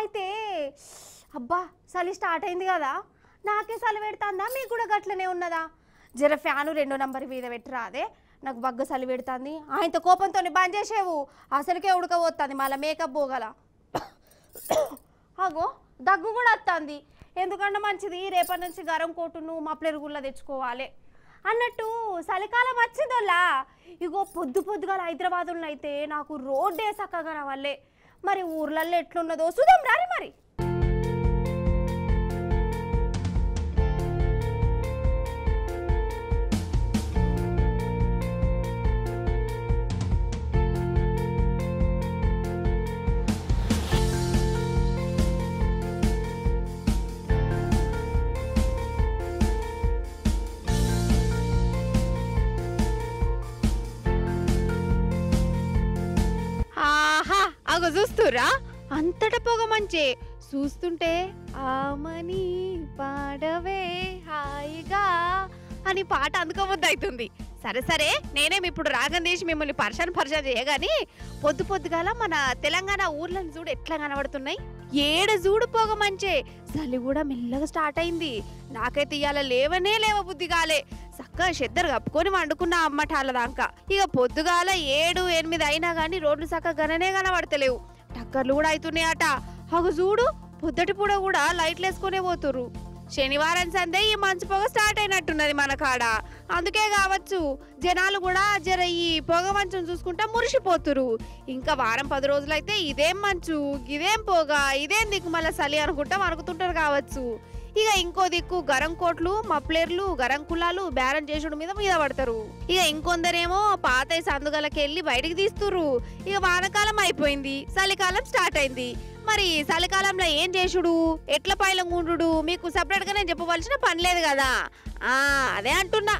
అయితే అబ్బా చలి స్టార్ట్ అయింది కదా. నాకే చలి పెడుతుందా? మీకు కూడా గట్లనే ఉన్నదా? జర ఫ్యాను రెండో నంబర్ మీద పెట్టరా అదే. నాకు బగ్గ చలి పెడుతుంది. ఆయనతో కోపంతో బంద్ చేసేవు. అసలుకే ఉడకపోతుంది మళ్ళీ మేకప్ పోగల. అగో దగ్గు కూడా వస్తుంది. ఎందుకంటే మంచిది రేపటి నుంచి గరం కోటును మప్లెరుగుల్లో తెచ్చుకోవాలి. అన్నట్టు చలికాలం వచ్చిందోలా ఇగో పొద్దు పొద్దుగాల హైదరాబాద్లో అయితే నాకు రోడ్డే చక్కగా రావాలే. మరి ఊర్లలో ఎట్లున్నదో చూద్దాం. రారి మరి. అగో చూస్తురా అంతట పొగ మంచే. చూస్తుంటే ఆమని పాడవే హాయిగా అని పాట అందుకోవద్దు అవుతుంది సరే సరే నేనేమి ఇప్పుడు రాగం తీసి మిమ్మల్ని పర్షాన్ పరిచయం చేయగాని పొద్దు పొద్దుగాల మన తెలంగాణ ఊర్లను చూడు ఎట్లా కనబడుతున్నాయి. ఏడ చూడు పొగ మంచే. చలి కూడా మెల్లగా స్టార్ట్ అయింది. నాకైతే ఇవాళ లేవనే లేవ బుద్ధి కాలే. చక్కగా చెద్దరు కప్పుకొని వండుకున్న అమ్మటాల దాకా. ఇక పొద్దుగాల ఏడు ఎనిమిది అయినా కానీ రోడ్లు చక్కగా గననే కనబడతలేవు. టక్కర్లు కూడా అవుతున్నాయట అగు చూడు పొద్దటి పూట కూడా లైట్లు వేసుకునే పోతుర్రు. శనివారం సందే ఈ మంచు పొగ స్టార్ట్ అయినట్టున్నది మన కాడ. అందుకే కావచ్చు జనాలు కూడా జర ఈ పొగ మంచును చూసుకుంటా మురిసిపోతురు ఇంకా వారం పది రోజులైతే ఇదేం మంచు ఇదేం పొగ ఇదేం దిక్కు మళ్ళీ చలి అనుకుంటా అనుకుతుంటారు కావచ్చు. ఇక ఇంకో దిక్కు గరం కోట్లు మప్లేర్లు గరం కులాలు బేరం చేసుడు మీద మీద పడతారు. ఇక ఇంకొందరేమో పాత సందుగలకెళ్ళి బయటికి తీస్తురు ఇక వానకాలం అయిపోయింది చలికాలం స్టార్ట్ అయింది. మరి చలికాలంలో ఏం చేసుడు? ఎట్ల పైలం ఉండు మీకు సపరేట్గా నేను చెప్పవలసిన పని లేదు కదా. అదే అంటున్నా.